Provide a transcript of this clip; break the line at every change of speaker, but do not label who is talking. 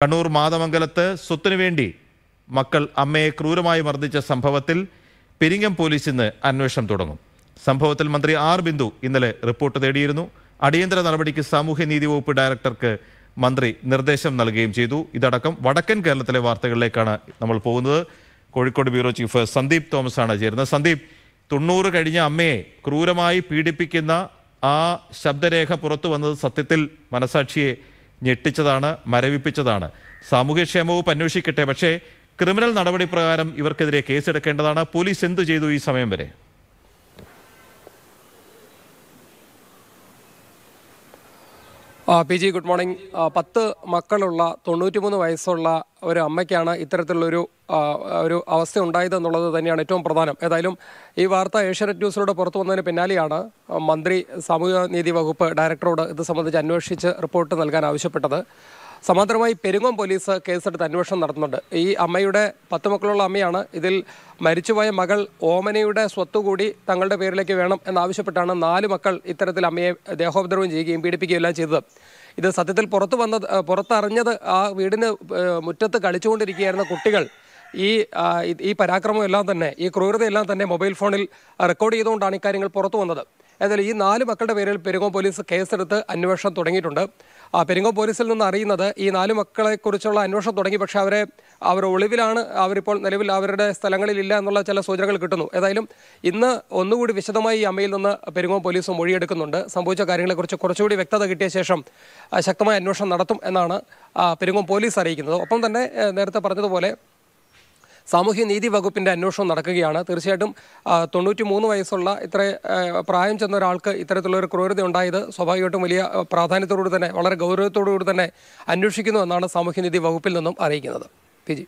കണ്ണൂർ മാതമംഗലത്ത് സ്വത്തിനു വേണ്ടി മക്കൾ അമ്മയെ ക്രൂരമായി മർദ്ദിച്ച സംഭവത്തിൽ പെരിങ്ങം പോലീസ് ഇന്ന് അന്വേഷണം തുടങ്ങും. സംഭവത്തിൽ മന്ത്രി ആർ ബിന്ദു ഇന്നലെ റിപ്പോർട്ട് തേടിയിരുന്നു. അടിയന്തര നടപടിക്ക് സാമൂഹ്യനീതി വകുപ്പ് ഡയറക്ടർക്ക് മന്ത്രി നിർദ്ദേശം നൽകുകയും ചെയ്തു. ഇതടക്കം വടക്കൻ കേരളത്തിലെ വാർത്തകളിലേക്കാണ് നമ്മൾ പോകുന്നത്. കോഴിക്കോട് ബ്യൂറോ ചീഫ് സന്ദീപ് തോമസ് ആണ് ചേരുന്നത്. സന്ദീപ് തൊണ്ണൂറ് കഴിഞ്ഞ അമ്മയെ ക്രൂരമായി പീഡിപ്പിക്കുന്ന ആ ശബ്ദരേഖ പുറത്തു വന്നത് സത്യത്തിൽ മനസാക്ഷിയെ ഞെട്ടിച്ചതാണ് മരവിപ്പിച്ചതാണ്. സാമൂഹ്യക്ഷേമവും അന്വേഷിക്കട്ടെ. പക്ഷേ ക്രിമിനൽ നടപടി പ്രകാരം ഇവർക്കെതിരെ കേസെടുക്കേണ്ടതാണ്. പോലീസ് എന്തു ചെയ്തു ഈ സമയം വരെ?
P G good morning. പത്ത് മക്കളുള്ള തൊണ്ണൂറ്റിമൂന്ന് വയസ്സുള്ള ഒരു അമ്മയ്ക്കാണ് ഇത്തരത്തിലുള്ളൊരു ഒരു അവസ്ഥ ഉണ്ടായത് എന്നുള്ളത് തന്നെയാണ് ഏറ്റവും പ്രധാനം. ഏതായാലും ഈ വാർത്ത ഏഷ്യാനെറ്റ് ന്യൂസിലൂടെ പുറത്തു വന്നതിന് പിന്നാലെയാണ് മന്ത്രി സാമൂഹ്യനീതി വകുപ്പ് ഡയറക്ടറോട് ഇത് സംബന്ധിച്ച് അന്വേഷിച്ച് റിപ്പോർട്ട് നൽകാൻ ആവശ്യപ്പെട്ടത്. സമാന്തരമായി പെരുങ്ങോം പോലീസ് കേസെടുത്ത് അന്വേഷണം നടത്തുന്നുണ്ട്. ഈ അമ്മയുടെ പത്ത് മക്കളുള്ള അമ്മയാണ് ഇതിൽ മരിച്ചുപോയ മകൾ ഓമനയുടെ സ്വത്ത് കൂടി തങ്ങളുടെ പേരിലേക്ക് വേണം എന്നാവശ്യപ്പെട്ടാണ് നാല് മക്കൾ ഇത്തരത്തിൽ അമ്മയെ ദേഹോപദ്രവം ചെയ്യുകയും പീഡിപ്പിക്കുകയും എല്ലാം ചെയ്തത്. ഇത് സത്യത്തിൽ പുറത്തു വന്നത് പുറത്തറിഞ്ഞത് ആ വീടിന് മുറ്റത്ത് കളിച്ചുകൊണ്ടിരിക്കുകയായിരുന്ന കുട്ടികൾ ഈ ഈ പരാക്രമം എല്ലാം തന്നെ ഈ ക്രൂരതയെല്ലാം തന്നെ മൊബൈൽ ഫോണിൽ റെക്കോർഡ് ചെയ്തുകൊണ്ടാണ് ഇക്കാര്യങ്ങൾ പുറത്തു വന്നത്. ഏതായാലും ഈ നാല് മക്കളുടെ പേരിൽ പെരുങ്ങോ പോലീസ് കേസെടുത്ത് അന്വേഷണം തുടങ്ങിയിട്ടുണ്ട്. പെരുങ്ങോ പോലീസിൽ നിന്ന് അറിയുന്നത് ഈ നാല് മക്കളെക്കുറിച്ചുള്ള അന്വേഷണം തുടങ്ങി. പക്ഷേ അവരെ അവർ ഒളിവിലാണ് അവരിപ്പോൾ നിലവിൽ അവരുടെ സ്ഥലങ്ങളിലില്ല എന്നുള്ള ചില സൂചനകൾ കിട്ടുന്നു. ഏതായാലും ഇന്ന് ഒന്നുകൂടി വിശദമായി ഈ അമ്മയിൽ നിന്ന് പെരുങ്ങോ പോലീസ് മൊഴിയെടുക്കുന്നുണ്ട്. സംഭവിച്ച കാര്യങ്ങളെക്കുറിച്ച് കുറച്ചുകൂടി വ്യക്തത കിട്ടിയ ശേഷം ശക്തമായ അന്വേഷണം നടത്തും എന്നാണ് പെരുങ്ങോം പോലീസ് അറിയിക്കുന്നത്. ഒപ്പം തന്നെ നേരത്തെ പറഞ്ഞതുപോലെ സാമൂഹ്യ നീതി വകുപ്പിന്റെ അന്വേഷണം നടക്കുകയാണ്. തീർച്ചയായിട്ടും തൊണ്ണൂറ്റി മൂന്ന് വയസ്സുള്ള ഇത്ര പ്രായം ചെന്ന ഒരാൾക്ക് ഇത്തരത്തിലുള്ളൊരു ക്രൂരത ഉണ്ടായത് സ്വാഭാവികമായിട്ടും വലിയ പ്രാധാന്യത്തോടുകൂടി തന്നെ വളരെ ഗൗരവത്തോടുകൂടി തന്നെ അന്വേഷിക്കുന്നു എന്നാണ് സാമൂഹ്യനീതി വകുപ്പിൽ നിന്നും അറിയിക്കുന്നത്. P G.